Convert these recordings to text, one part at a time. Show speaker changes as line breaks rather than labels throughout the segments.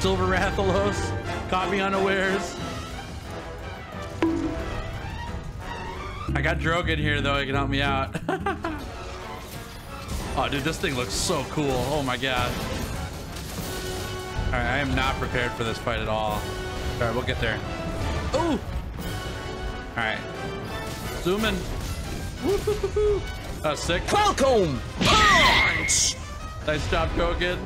Silver Rathalos caught me unawares. I got Drogan here though, he can help me out. oh dude, this thing looks so cool. Oh my god. Alright, I am not prepared for this fight at all. Alright, we'll get there. Ooh! Alright. Zoom in. That's sick.
Falcon Punch!
Nice job, Drogan.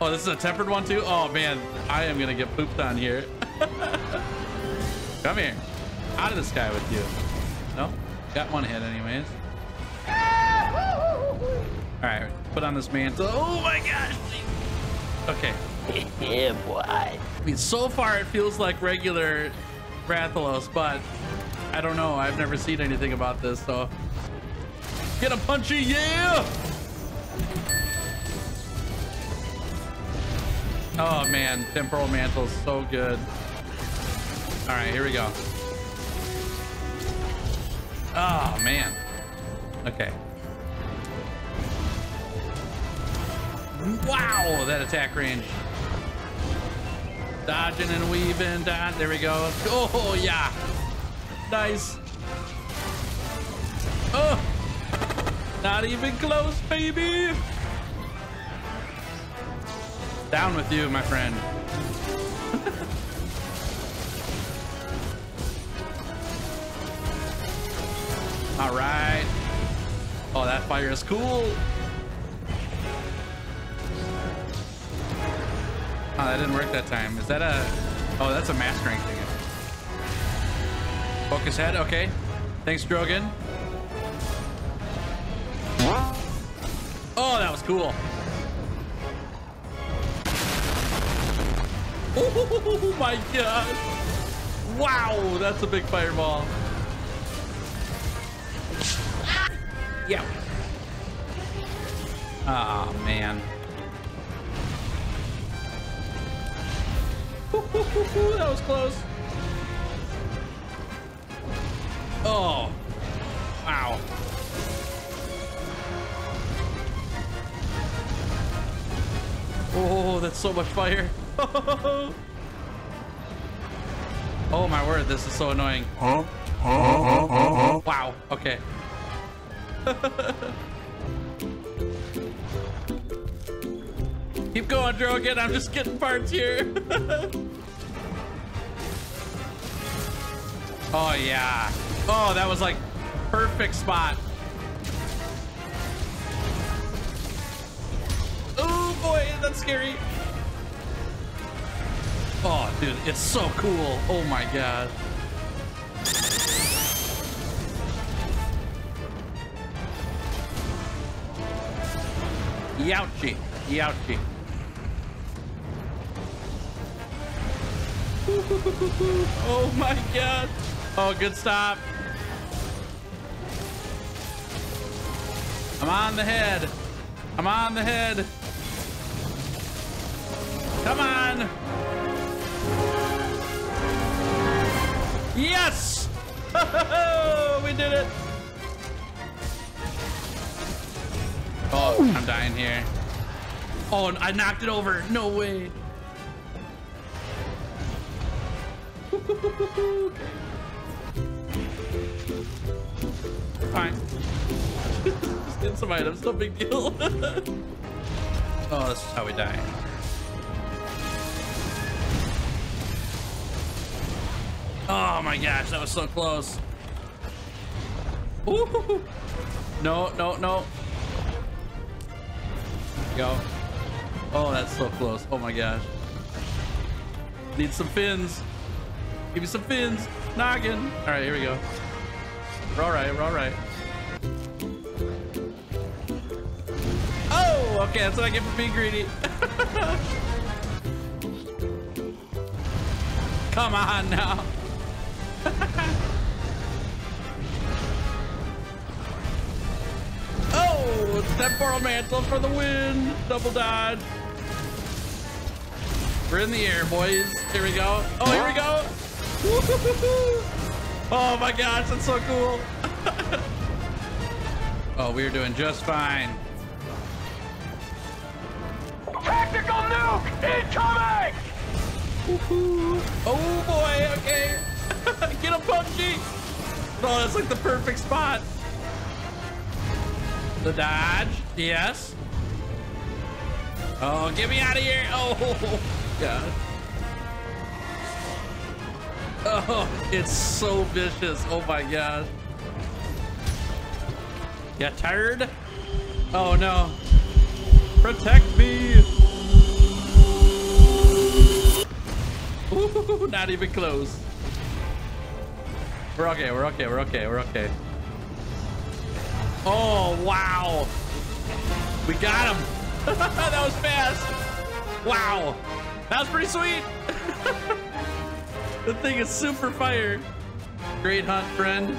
Oh, this is a tempered one too? Oh man, I am gonna get pooped on here. Come here. Out of the sky with you. No? Got one hit anyways. Alright, put on this mantle. Oh my gosh! Okay.
yeah, boy.
I mean, so far it feels like regular Rathalos, but I don't know. I've never seen anything about this, so. Get a punchy, yeah! Oh man, Temporal Mantle's so good. All right, here we go. Oh man. Okay. Wow, that attack range. Dodging and weaving, dodge. There we go. Oh yeah. Nice. Oh, not even close, baby. Down with you, my friend. All right. Oh, that fire is cool. Oh, that didn't work that time. Is that a... Oh, that's a mastering thing. Focus head. Okay. Thanks, Drogan. Oh, that was cool. Oh my god. Wow, that's a big fireball. Yeah. Oh man. that was close. Oh. Wow. Oh, that's so much fire. oh my word, this is so annoying.
Huh? Huh? Huh?
Wow, okay. Keep going, Drogan. I'm just getting parts here. oh, yeah. Oh, that was like perfect spot. Oh, boy, that's scary. Dude, it's so cool. Oh, my God. Youchie. Youchie. Oh my god. Oh, good stop. I'm on the head. I'm on the head. Come on. Yes! we did it. Oh, I'm dying here. Oh, I knocked it over. No way. Fine. Just get some items, no big deal. oh, this is how we die. Oh my gosh, that was so close. Ooh. No, no, no. Go. Oh, that's so close. Oh my gosh. Need some fins. Give me some fins. Noggin. All right, here we go. We're all right. We're all right. Oh, okay. That's what I get for being greedy. Come on now. Oh, temporal mantle for the win. Double dodge. We're in the air, boys. Here we go. Oh, here we go. Oh my gosh, that's so cool. oh, we're doing just fine.
Tactical nuke incoming!
Oh boy, okay. Get him, PUBG! Oh, that's like the perfect spot. The dodge, yes. Oh, get me out of here. Oh, God. Oh, it's so vicious. Oh my gosh. You turd? Oh no. Protect me. Ooh, not even close. We're okay, we're okay, we're okay, we're okay. Oh, wow. We got him. that was fast. Wow. That was pretty sweet. the thing is super fire. Great hunt, friend.